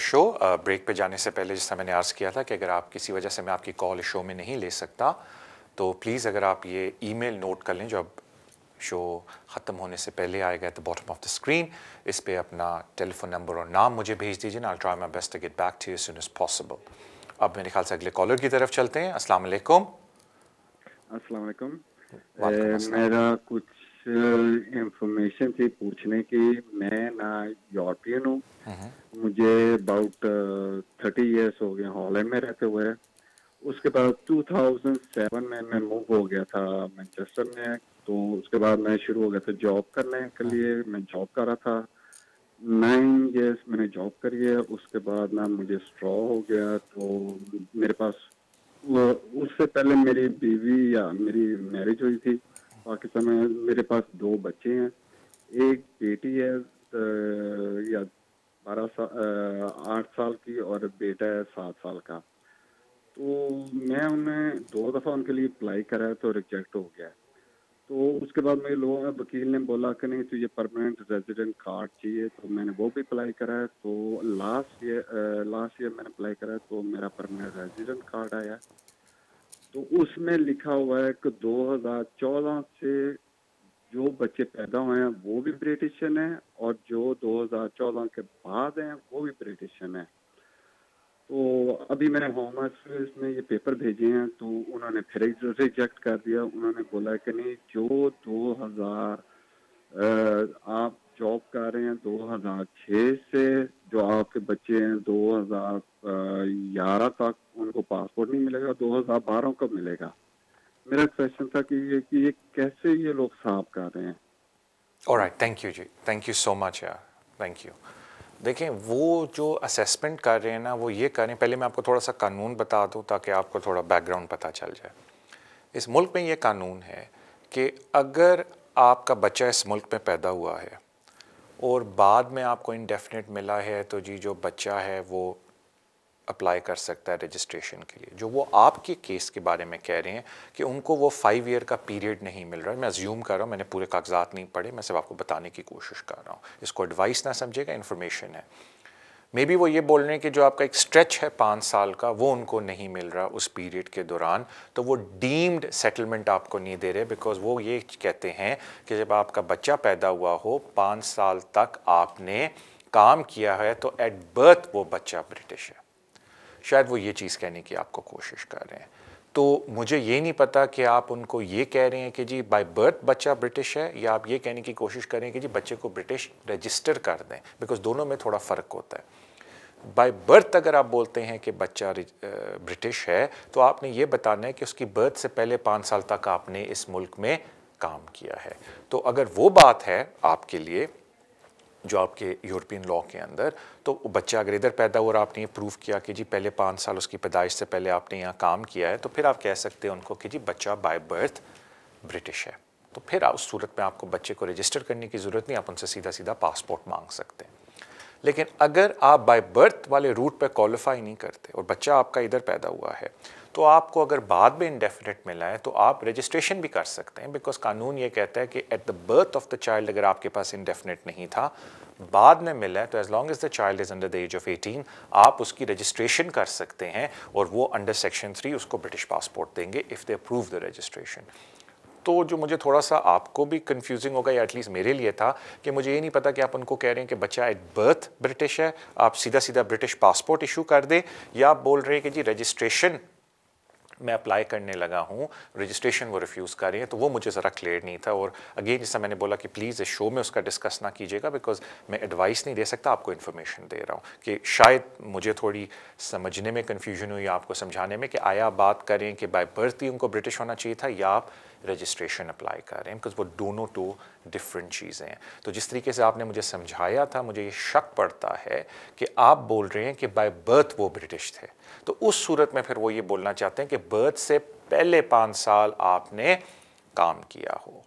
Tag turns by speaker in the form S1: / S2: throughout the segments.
S1: شو break پہ جانے سے پہلے جیسا میں نے عرض کیا تھا کہ اگر آپ کسی وجہ سے میں آپ کی کال شو میں نہیں لے سکتا تو پلیز اگر آپ یہ ای میل نوٹ کر لیں جو اب شو ختم ہونے سے پہلے آئے گا at the bottom of the screen اس پہ اپنا ٹیلی فون نمبر اور نام مجھے بھیج دیجیے نا try my best get back to soon as possible اب میرے خیال سے اگلے کالر کی طرف چلتے ہیں۔ السلام علیکم۔
S2: السلام علیکم۔ میرا کچھ انفارمیشن تھی پوچھنے کی میں نا یورپین ہوں مجھے اباؤٹ تھرٹی ایئرس ہو گئے ہالینڈ میں رہتے ہوئے۔ اس کے بعد ٹو تھاؤزینڈ سیون میں میں موو ہو گیا تھا مینچسٹر میں۔ تو اس کے بعد میں شروع ہو گیا تھا جاب کرنے کے لیے۔ میں جاب کر رہا تھا۔ نائن ایئرس میں نے جاب کری ہے۔ اس کے بعد نا مجھے اسٹرا ہو گیا۔ تو میرے پاس اس سے پہلے میری بیوی یا میری میرج ہوئی تھی۔ پاکستان میں میرے پاس دو بچے ہیں۔ ایک بیٹی ہے یا بارہ سال آٹھ سال کی اور بیٹا ہے سات سال کا۔ تو میں انہیں دو دفعہ ان کے لیے اپلائی کرا ہے تو ریجیکٹ ہو گیا۔ ہے تو اس کے بعد میرے لوگوں وکیل نے بولا کہ نہیں، تو یہ پرماننٹ ریزیڈنٹ کارڈ چاہیے۔ تو میں نے وہ بھی اپلائی کرا ہے تو لاسٹ ایئر لاسٹ ایئر میں نے اپلائی کرا ہے تو میرا پرماننٹ ریزیڈنٹ کارڈ آیا۔ تو اس میں لکھا ہوا ہے کہ دو ہزار چودہ سے جو بچے پیدا ہوئے ہیں، وہ بھی برٹشن ہیں اور جو دو ہزار چودہ کے بعد ہیں، وہ بھی برٹشن ہیں۔ تو ابھی میں نے ہوم افیئرس میں یہ پیپر بھیجے ہیں، تو انہوں نے پھر ریجیکٹ کر دیا۔ انہوں نے بولا کہ نہیں، جو دو ہزار آپ جاب کر رہے ہیں دو ہزار چھ سے، جو آپ کے بچے ہیں دو ہزار گیارہ تک، ان کو پاسپورٹ نہیں ملے گا، دو ہزار بارہ کو ملے گا۔ میرا کوشچن تھا کہ یہ کہ یہ کیسے یہ لوگ صاف کر رہے ہیں؟
S1: تھینک یو جی. تھینک یو سو مچ یار تھینک یو دیکھیں، وہ جو اسیسمنٹ کر رہے ہیں نا، وہ یہ کر رہے ہیں۔ پہلے میں آپ کو تھوڑا سا قانون بتا دوں تاکہ آپ کو تھوڑا بیک گراؤنڈ پتہ چل جائے۔ اس ملک میں یہ قانون ہے کہ اگر آپ کا بچہ اس ملک میں پیدا ہوا ہے اور بعد میں آپ کو انڈیفینٹ ملا ہے تو جی جو بچہ ہے وہ اپلائی کر سکتا ہے رجسٹریشن کے لیے۔ جو وہ آپ کے کیس کے بارے میں کہہ رہے ہیں کہ ان کو وہ فائیو ایئر کا پیریڈ نہیں مل رہا ہے۔ میں ازیوم کر رہا ہوں، میں نے پورے کاغذات نہیں پڑھے، میں صرف آپ کو بتانے کی کوشش کر رہا ہوں۔ اس کو ایڈوائس نہ سمجھے گا انفارمیشن ہے۔ مے بی وہ یہ بول رہے ہیں کہ جو آپ کا ایک اسٹریچ ہے پانچ سال کا، وہ ان کو نہیں مل رہا اس پیریڈ کے دوران۔ تو وہ ڈیمڈ سیٹلمنٹ آپ کو نہیں دے رہے بیکاز وہ یہ کہتے ہیں کہ جب آپ کا بچہ پیدا ہوا ہو، پانچ سال تک آپ نے کام کیا ہے، تو ایٹ برتھ وہ بچہ برٹش ہے۔ شاید وہ یہ چیز کہنے کی آپ کو کوشش کر رہے ہیں۔ تو مجھے یہ نہیں پتا کہ آپ ان کو یہ کہہ رہے ہیں کہ جی بائی برتھ بچہ برٹش ہے یا آپ یہ کہنے کی کوشش کریں کہ جی بچے کو برٹش رجسٹر کر دیں۔ بیکاز دونوں میں تھوڑا فرق ہوتا ہے۔ بائی برتھ اگر آپ بولتے ہیں کہ بچہ برٹش ہے، تو آپ نے یہ بتانا ہے کہ اس کی برتھ سے پہلے پانچ سال تک آپ نے اس ملک میں کام کیا ہے۔ تو اگر وہ بات ہے آپ کے لیے جو آپ کے یورپین لاء کے اندر، تو بچہ اگر ادھر پیدا ہوا اور آپ نے یہ پروف کیا کہ جی پہلے پانچ سال اس کی پیدائش سے پہلے آپ نے یہاں کام کیا ہے، تو پھر آپ کہہ سکتے ہیں ان کو کہ جی بچہ بائی برتھ برٹش ہے۔ تو پھر اس صورت میں آپ کو بچے کو رجسٹر کرنے کی ضرورت نہیں، آپ ان سے سیدھا سیدھا پاسپورٹ مانگ سکتے ہیں۔ لیکن اگر آپ بائی برتھ والے روٹ پہ کوالیفائی نہیں کرتے اور بچہ آپ کا ادھر پیدا ہوا ہے، تو آپ کو اگر بعد میں انڈیفینٹ ملا ہے، تو آپ رجسٹریشن بھی کر سکتے ہیں بیکاز قانون یہ کہتا ہے کہ at the birth of the child اگر آپ کے پاس انڈیفینٹ نہیں تھا، بعد میں ملا ہے تو as long as the child is under the age of eighteen آپ اس کی رجسٹریشن کر سکتے ہیں اور وہ انڈر سیکشن تھری اس کو برٹش پاسپورٹ دیں گے if they approve the registration تو جو مجھے تھوڑا سا آپ کو بھی کنفیوزنگ ہوگا یا ایٹ لیسٹ میرے لیے تھا کہ مجھے یہ نہیں پتا کہ آپ ان کو کہہ رہے ہیں کہ بچہ ایٹ برتھ برٹش ہے، آپ سیدھا سیدھا برٹش پاسپورٹ ایشو کر دیں یا آپ بول رہے ہیں کہ جی رجسٹریشن میں اپلائی کرنے لگا ہوں رجسٹریشن وہ ریفیوز کر رہی ہیں، تو وہ مجھے ذرا کلیئر نہیں تھا اور اگین جیسا میں نے بولا کہ پلیز اس شو میں اس کا ڈسکس نہ کیجیے گا بیکاز میں ایڈوائس نہیں دے سکتا، آپ کو انفارمیشن دے رہا ہوں کہ شاید مجھے تھوڑی سمجھنے میں کنفیوژن ہوئی آپ کو سمجھانے میں کہ آیا بات کریں کہ بائی برتھ ہی ان کو برٹش ہونا چاہیے تھا یا آپ رجسٹریشن اپلائی کر رہے ہیں بیکاز وہ دونوں ٹو ڈفرینٹ چیزیں ہیں۔ تو جس طریقے سے آپ نے مجھے سمجھایا تھا، مجھے یہ شک پڑتا ہے کہ آپ بول رہے ہیں کہ بائی برتھ وہ برٹش تھے۔ تو اس صورت میں پھر وہ یہ بولنا چاہتے ہیں کہ برتھ سے پہلے پانچ سال آپ نے کام کیا ہو۔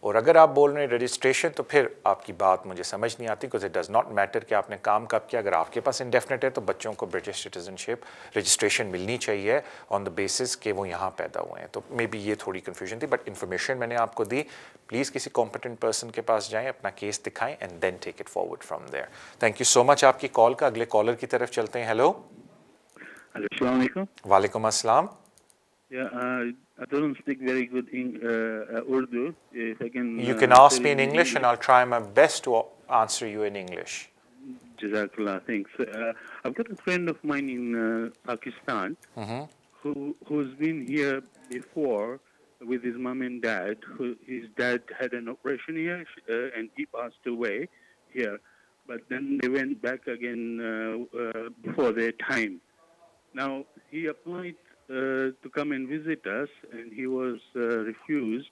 S1: اور اگر آپ بول رہے ہیں رجسٹریشن تو پھر آپ کی بات مجھے سمجھ نہیں آتی اٹ ڈز ناٹ میٹر کہ آپ نے کام کب کیا۔ اگر آپ کے پاس انڈیفینٹ ہے تو بچوں کو برٹش سٹیزن شپ رجسٹریشن ملنی چاہیے آن دا بیسس کہ وہ یہاں پیدا ہوئے ہیں۔ تو مے بی یہ تھوڑی کنفیوژن تھی بٹ انفارمیشن میں نے آپ کو دی۔ پلیز کسی کمپٹنٹ پرسن کے پاس جائیں اپنا کیس دکھائیں and then take it forward from there thank you so much آپ کی کال کا۔ اگلے کالر کی طرف چلتے ہیں۔ ہیلو
S3: السلام علیکم۔
S1: وعلیکم السلام۔
S3: I don't speak very good in, uh, Urdu. If I can,
S1: you can ask me in English, and I'll try my best to answer you in English.
S3: Jazakallah, thanks. Uh, I've got a friend of mine in uh, Pakistan
S1: mm-hmm.
S3: who, who's been here before with his mom and dad. Who, his dad had an operation here uh, and he passed away here. But then they went back again uh, uh, before their time. Now, he applied uh, to come and visit us, and he was uh, refused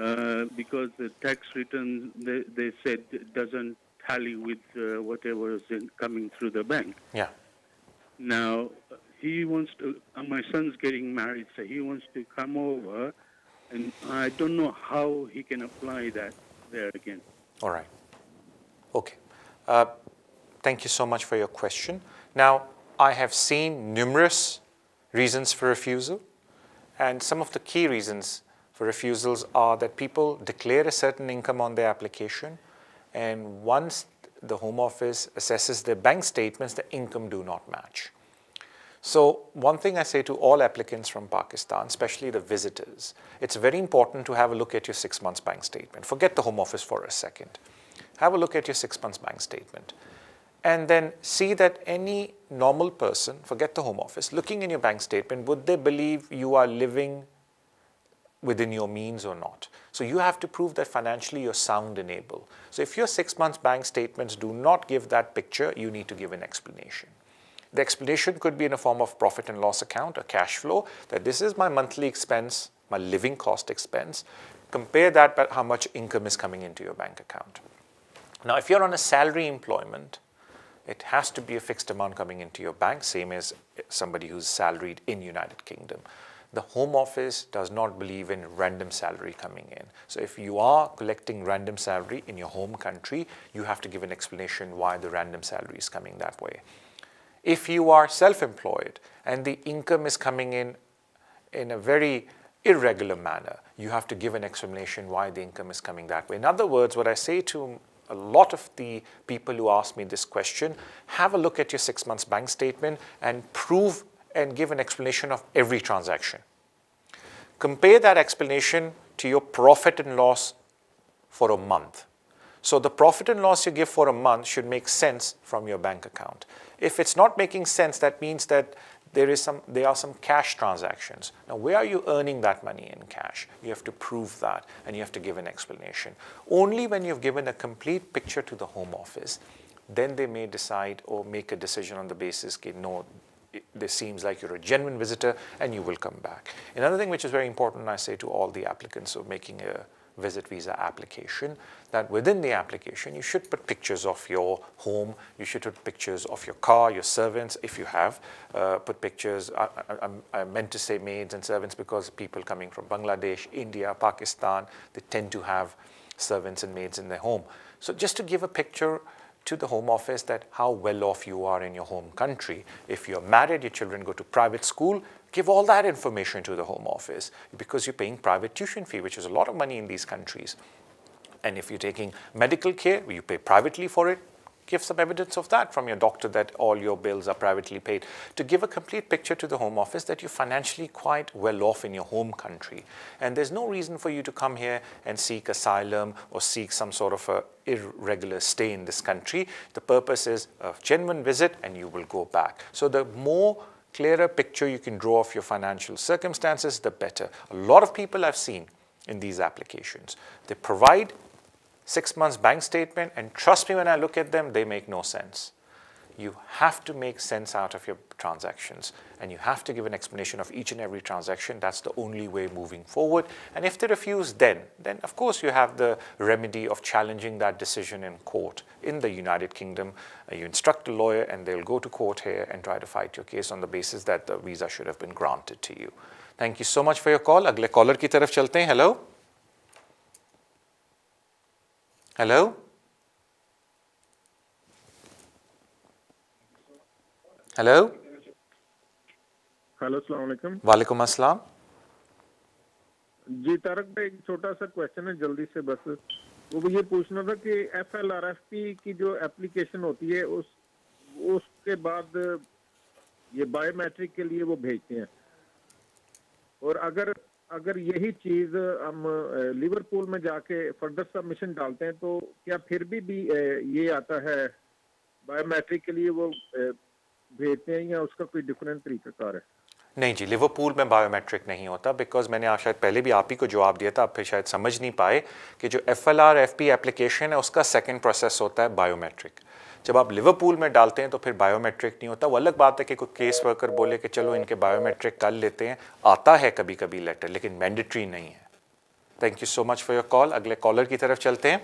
S3: uh, because the tax return they, they said doesn't tally with whatever is coming through the bank.
S1: Yeah.
S3: Now he wants to. my son's getting married, so he wants to come over, and I don't know how he can apply that there again.
S1: All right. Okay. Uh, thank you so much for your question. Now, I have seen numerous reasons for refusal. And some of the key reasons for refusals are that people declare a certain income on their application, and once the Home Office assesses their bank statements, the income do not match. So one thing I say to all applicants from Pakistan, especially the visitors, it's very important to have a look at your six months bank statement. Forget the Home Office for a second. Have a look at your six months bank statement and then see that any normal person, forget the Home Office, looking in your bank statement, would they believe you are living within your means or not? So you have to prove that financially you're sound and able. So if your six months bank statements do not give that picture, you need to give an explanation. The explanation could be in a form of profit and loss account or cash flow, that this is my monthly expense, my living cost expense. Compare that with how much income is coming into your bank account. Now, if you're on a salary employment, it has to be a fixed amount coming into your bank, same as somebody who's salaried in United Kingdom. The Home Office does not believe in random salary coming in. So if you are collecting random salary in your home country, you have to give an explanation why the random salary is coming that way. If you are self-employed and the income is coming in in a very irregular manner, you have to give an explanation why the income is coming that way. In other words, what I say to a lot of the people who ask me this question, have a look at your six months bank statement and prove and give an explanation of every transaction. Compare that explanation to your profit and loss for a month. So the profit and loss you give for a month should make sense from your bank account. If it's not making sense, that means that there is some there are some cash transactions. Now, where are you earning that money in cash? You have to prove that and you have to give an explanation. Only when you've given a complete picture to the Home Office, then they may decide or make a decision on the basis that no, this seems like you're a genuine visitor and you will come back. Another thing which is very important, I say to all the applicants of making a visit visa application, that within the application you should put pictures of your home, you should put pictures of your car, your servants, if you have, uh, put pictures, I, I, I, meant to say maids and servants because people coming from Bangladesh, India, Pakistan, they tend to have servants and maids in their home. So just to give a picture to the Home Office that how well off you are in your home country. If you're married, your children go to private school, give all that information to the Home Office because you're paying private tuition fee, which is a lot of money in these countries. And if you're taking medical care, you pay privately for it, give some evidence of that from your doctor that all your bills are privately paid. To give a complete picture to the home office that you're financially quite well off in your home country. And there's no reason for you to come here and seek asylum or seek some sort of a irregular stay in this country. The purpose is a genuine visit and you will go back. So the more clearer picture you can draw of your financial circumstances the better. A lot of people i've seen in these applications they provide six months bank statement, and trust me when I look at them, they make no sense. You have to make sense out of your transactions and you have to give an explanation of each and every transaction. That's the only way moving forward. And if they refuse, then, then of course you have the remedy of challenging that decision in court in the United Kingdom. Uh, you instruct a lawyer and they'll go to court here and try to fight your case on the basis that the visa should have been granted to you. Thank you so much for your call. Agle caller ki taraf chalte hain. Hello. Hello hello
S4: hello السلام علیکم
S1: وعلیکم السلام
S4: جی تارک بھائی ایک چھوٹا سا question ہے جلدی سے بس۔ وہ یہ پوچھنا تھا کہ F L R F P کی جو اپلیکیشن ہوتی ہے اس اس کے بعد یہ بایو میٹرک کے لیے وہ بھیجتے ہیں۔ اور اگر اگر یہی چیز ہم لیورپول میں جا کے فردر سبمیشن ڈالتے ہیں تو کیا پھر بھی بھی یہ آتا ہے بایو میٹرک کے لیے وہ بھیجتے ہیں یا اس کا کوئی ڈفرینٹ طریقہ کار ہے؟
S1: نہیں جی لیورپول میں بایو میٹرک نہیں ہوتا بیکاز میں نے شاید پہلے بھی آپ ہی کو جواب دیا تھا، آپ پھر شاید سمجھ نہیں پائے کہ جو F L R F P application ہے، اس کا سیکنڈ پروسیس ہوتا ہے بایو میٹرک جب آپ لیورپول میں ڈالتے ہیں تو پھر بایو میٹرک نہیں ہوتا۔ وہ الگ بات ہے کہ کوئی کیس ورکر بولے کہ چلو ان کے بایو میٹرک کر لیتے ہیں۔ آتا ہے کبھی کبھی لیٹر لیکن مینڈیٹری نہیں ہے۔ Thank you so much for your call اگلے کالر کی طرف چلتے ہیں۔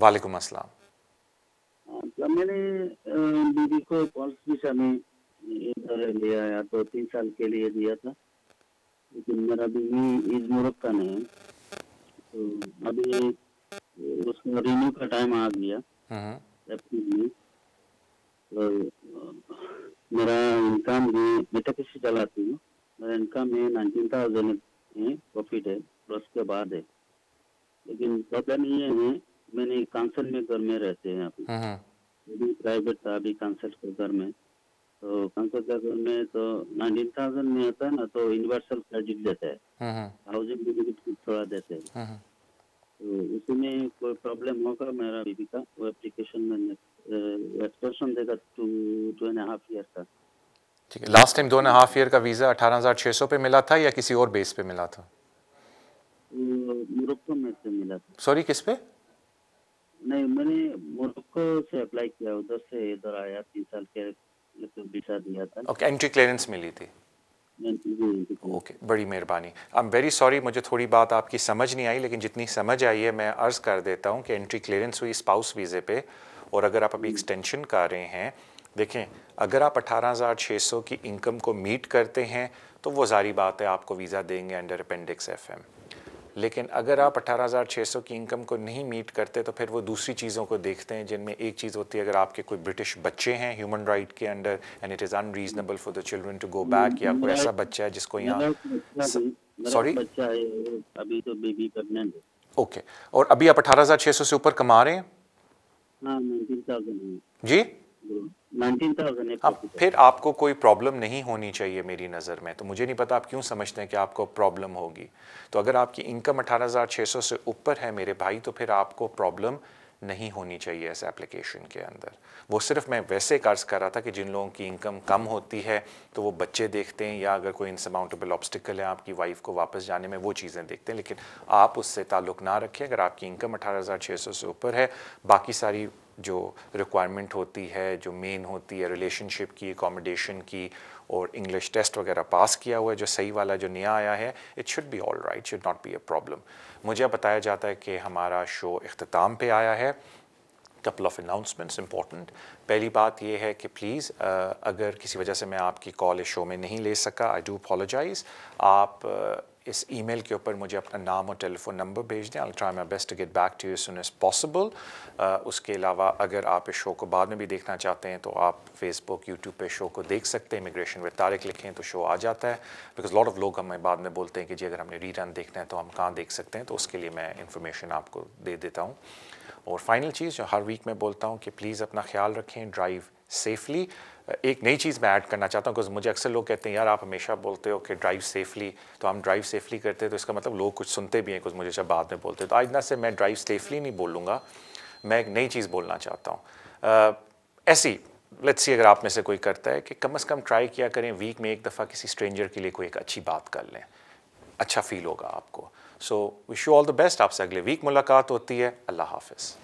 S1: وعلیکم السلام۔
S5: میں نے بیوی کو میں ادھر لیا یا دو تین سال کے لیے دیا تھا۔ لیکن میرا بیوی از مورک کا نہیں تو ابھی اس میں رینیو کا ٹائم آ گیا۔ میرا انکم بھی میں ٹیکسی چلاتی ہوں۔ میرا انکم ہے نائنٹین تھاؤزینڈ ہے پروفٹ ہے اور اس کے بعد ہے۔ لیکن پرابلم یہ ہے میں نے کانسل میں گھر میں رہتے ہیں ابھی۔ پرائیویٹ تھا ابھی کانسل کے گھر میں۔ تو کانسل کے گھر میں تو نائنٹین تھاؤزینڈ میں ہوتا ہے نا تو یونیورسل کریڈٹ دیتا ہے۔ ہاؤسنگ بینیفٹ تھوڑا دیتے ہیں۔ تو اسی میں کوئی پرابلم ہوگا میرا بیبی کا؟ وہ اپلیکیشن میں ایکسپریشن دے گا to two and half year کا۔
S1: ٹھیک ہے۔ لاسٹ ٹائم دو اینڈ ہاف ایئر کا ویزا اٹھارہ ہزار چھ سو پہ ملا تھا یا کسی اور بیس پہ ملا تھا؟
S5: مورکو میں سے ملا تھا۔
S1: سوری کس پہ؟
S5: نہیں میں نے مورکو سے اپلائی کیا ادھر سے ادھر آیا تین سال کے ویزا دیا تھا۔
S1: اوکے انٹری کلیئرنس ملی تھی۔ اوکے بڑی مہربانی آئی ایم ویری سوری مجھے تھوڑی بات آپ کی سمجھ نہیں آئی لیکن جتنی سمجھ آئی ہے میں عرض کر دیتا ہوں کہ انٹری کلیئرنس ہوئی اسپاؤس ویزے پہ اور اگر آپ ابھی ایکسٹینشن کر رہے ہیں دیکھیں اگر آپ اٹھارہ ہزار چھ سو کی انکم کو میٹ کرتے ہیں تو وہ ظاہری بات ہے آپ کو ویزا دیں گے انڈر اپینڈکس ایف ایم لیکن اگر آپ اٹھارہ ہزار چھ سو کی انکم کو نہیں میٹ کرتے تو پھر وہ دوسری چیزوں کو دیکھتے ہیں جن میں ایک چیز ہوتی ہے اگر آپ کے کوئی برٹش بچے ہیں ہیومن رائٹ کے under and it is unreasonable for the children to go back یا کوئی ایسا بچہ ہے جس کو یہاں سوری اوکے اور ابھی آپ اٹھارہ ہزار چھ سو سے اوپر کما رہے ہیں؟ جی؟ پھر آپ کو کوئی پرابلم نہیں ہونی چاہیے میری نظر میں۔ تو مجھے نہیں پتا آپ کیوں سمجھتے ہیں کہ آپ کو پرابلم ہوگی۔ تو اگر آپ کی انکم اٹھارہ ہزار چھ سو سے اوپر ہے میرے بھائی تو پھر آپ کو پرابلم نہیں ہونی چاہیے اس ایپلیکیشن کے اندر۔ وہ صرف میں ویسے قرض کر رہا تھا کہ جن لوگوں کی انکم کم ہوتی ہے تو وہ بچے دیکھتے ہیں یا اگر کوئی انسماؤنٹیبل آبسٹیکل ہے آپ کی وائف کو واپس جانے میں وہ چیزیں دیکھتے ہیں۔ لیکن آپ اس سے تعلق نہ رکھیں۔ اگر آپ کی انکم اٹھارہ ہزار چھ سو سے اوپر ہے باقی ساری جو ریکوائرمنٹ ہوتی ہے، جو مین ہوتی ہے ریلیشن شپ کی اکوموڈیشن کی اور انگلش ٹیسٹ وغیرہ پاس کیا ہوا ہے، جو صحیح والا، جو نیا آیا ہے it should be all right should not be a problem مجھے بتایا جاتا ہے کہ ہمارا شو اختتام پہ آیا ہے۔ کپل آف اناؤنسمنٹس امپورٹنٹ پہلی بات یہ ہے کہ پلیز اگر کسی وجہ سے میں آپ کی کال اس شو میں نہیں لے سکا آئی ڈو اپالوجائز آپ اس ای میل کے اوپر مجھے اپنا نام اور ٹیلی فون نمبر بھیج دیں۔ Try my best get back to you soon as possible اس کے علاوہ اگر آپ اس شو کو بعد میں بھی دیکھنا چاہتے ہیں تو آپ فیس بک یوٹیوب پہ شو کو دیکھ سکتے ہیں۔ امیگریشن وتھ تارک لکھیں تو شو آ جاتا ہے۔ بیکاز لاٹ آف لوگ ہمیں بعد میں بولتے ہیں کہ جی اگر ہم نے ری رن دیکھنا ہے تو ہم کہاں دیکھ سکتے ہیں؟ تو اس کے لیے میں انفارمیشن آپ کو دے دیتا ہوں۔ اور فائنل چیز جو ہر ویک میں بولتا ہوں کہ پلیز اپنا خیال رکھیں ڈرائیو سیفلی ایک نئی چیز میں ایڈ کرنا چاہتا ہوں کہ مجھے اکثر لوگ کہتے ہیں، یار آپ ہمیشہ بولتے ہو کہ ڈرائیو سیفلی تو ہم ڈرائیو سیفلی کرتے ہیں، تو اس کا مطلب لوگ کچھ سنتے بھی ہیں، کچھ مجھے جب بعد میں بولتے ہیں۔ تو آج نہ سے میں ڈرائیو سیفلی نہیں بولوں گا، میں ایک نئی چیز بولنا چاہتا ہوں۔ ایسی لیٹ سی اگر آپ میں سے کوئی کرتا ہے کہ کم از کم ٹرائی کیا کریں ویک میں ایک دفعہ کسی اسٹرینجر کے لیے کوئی ایک اچھی بات کر لیں۔ اچھا فیل ہوگا آپ کو۔ سو wish you all the best آپ سے اگلے ویک ملاقات ہوتی ہے۔ اللہ حافظ۔